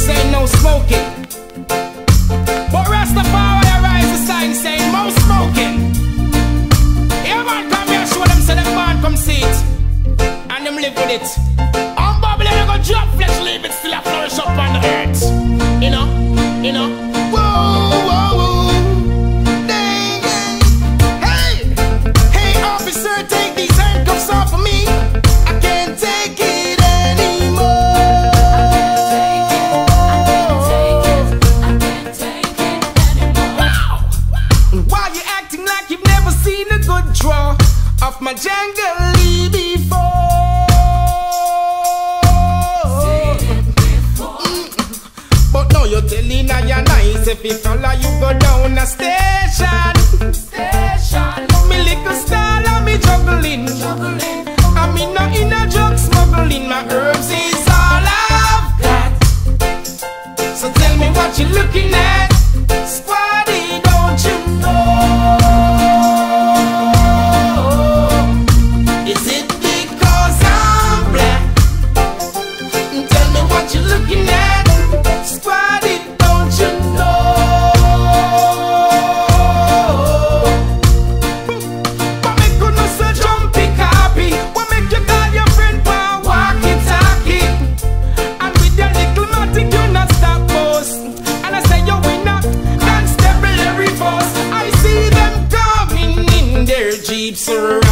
saying no smoking. But Rastafari rise the sign saying no smoking. Yeah, man, come here, show them, say them man come see it. And them live with it. My jungle before? Mm. But now you're telling I you're nice if you follow you go down a station. Station. surround